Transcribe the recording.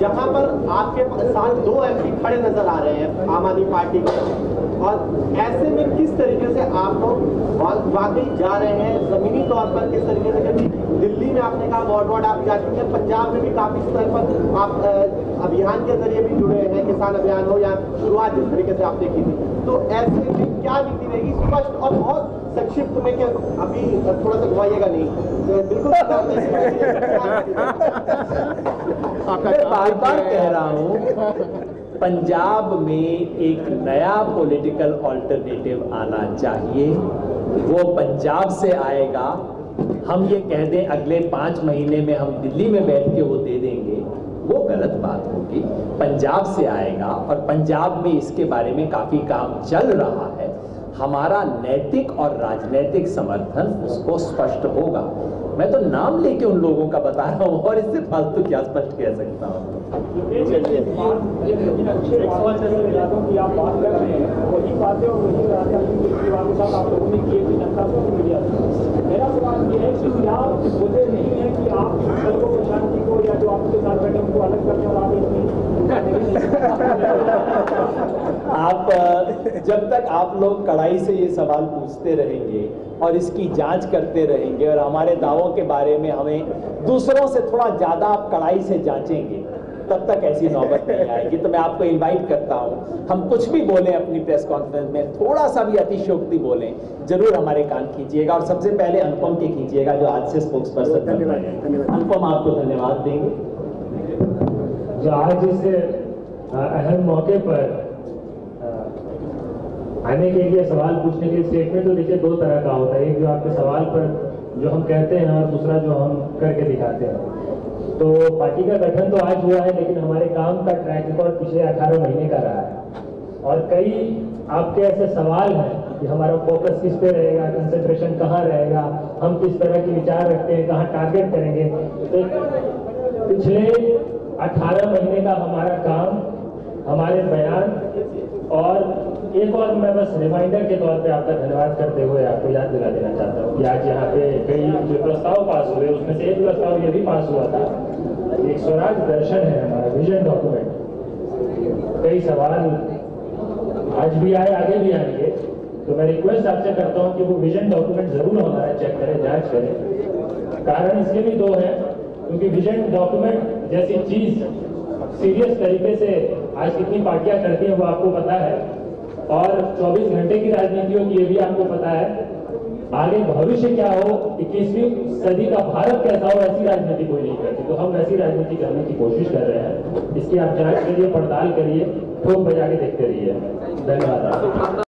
जहाँ पर आपके साथ दो एमपी खड़े नज़र आ रहे हैं आम आदमी पार्टी के और ऐसे में किस तरीके से आप लोग वाकई जा रहे हैं? जमीनी तौर पर किस तरीके से? क्योंकि दिल्ली में आपने कहा वार्ड वार्ड आप जा चुके हैं पंजाब में भी काफ़ी स्तर पर आप अभियान के ज़रिए भी जुड़े हैं किसान अभियान हो या शुरुआत जिस तरीके से आपने की थी। तो ऐसे में क्या नीति रहेगी? स्पष्ट और बहुत संक्षिप्त में क्या अभी थोड़ा सा घुमाइएगा नहीं। तो बिल्कुल बार बार कह रहा हूँ, पंजाब में एक नया पॉलिटिकल ऑल्टरनेटिव आना चाहिए। वो पंजाब से आएगा। हम ये कह दें, अगले पाँच महीने में हम दिल्ली में बैठ के वो दे देंगे। वो गलत बात होगी। पंजाब से आएगा और पंजाब में इसके बारे में काफ़ी काम चल रहा है। हमारा नैतिक और राजनैतिक समर्थन उसको स्पष्ट होगा। मैं तो नाम लेके उन लोगों का बता रहा हूँ और इससे फालतू क्या स्पष्ट कह सकता हूँ अच्छे सवाल जैसे इरादों की आप बात कर रहे हैं वही बातें और वही राजनीति के के साथ आप लोगों ने किए थी जनता को मीडिया से मेरा सवाल ये है कि क्या वजह नहीं है कि आप कल को प्रशांत जी को या जो आपके साथ बैठे उनको अलग करने और आप इतनी आप अ, जब तक आप लोग कड़ाई से ये सवाल पूछते रहेंगे और इसकी जाँच करते रहेंगे और हमारे दावों के बारे में हमें दूसरों से थोड़ा ज़्यादा आप कड़ाई से जांचेंगे तब तक ऐसी नौबत नहीं आएगी। तो मैं आपको इनवाइट करता हूँ। हम कुछ भी बोलें अपनी प्रेस कॉन्फ्रेंस में थोड़ा सा भी अतिशोक्ति बोलें ज़रूर हमारे कान खींचिएगा और सबसे पहले अनुपम के खींचिएगा जो आज से स्पोक्स पर्सन बन अनुपम आपको धन्यवाद देंगे। जो आज इस अहम मौके पर आने के लिए सवाल पूछने के लिए स्टेटमेंट तो देखिए दो तरह का होता है। एक जो आपके सवाल पर जो हम कहते हैं और दूसरा जो हम करके दिखाते हैं। तो पार्टी का गठन तो आज हुआ है, लेकिन हमारे काम का ट्रैक रिकॉर्ड पिछले 18 महीने का रहा है। और कई आपके ऐसे सवाल हैं कि हमारा फोकस किस पे रहेगा कंसंट्रेशन कहाँ रहेगा, हम किस तरह के विचार रखते हैं, कहाँ टारगेट करेंगे। तो पिछले 18 महीने का हमारा काम हमारे बयान। और एक और मैं बस रिमाइंडर के तौर पे आपका धन्यवाद करते हुए आपको याद दिला देना चाहता हूँ कि आज यहाँ पे कई जो प्रस्ताव पास हुए, उसमें से एक प्रस्ताव ये भी पास हुआ था एक स्वराज दर्शन है हमारा विजन डॉक्यूमेंट कई सवाल आज भी आए, आगे भी आएँगे। तो मैं रिक्वेस्ट आपसे करता हूँ कि वो विजन डॉक्यूमेंट ज़रूर होता है चेक करें, जाँच करें। कारण इसके भी दो है, क्योंकि विजन डॉक्यूमेंट जैसी चीज़ सीरियस तरीके से आज कितनी पार्टियाँ करती हैं वो आपको पता है। और 24 घंटे की राजनीति होगी ये भी आपको पता है। आगे भविष्य क्या हो, इक्कीसवीं सदी का भारत कैसा हो, ऐसी राजनीति कोई नहीं करती। तो हम ऐसी राजनीति करने की कोशिश कर रहे हैं। इसकी आप जाँच करिए, पड़ताल करिए, ठोक बजा के देखते रहिए। धन्यवाद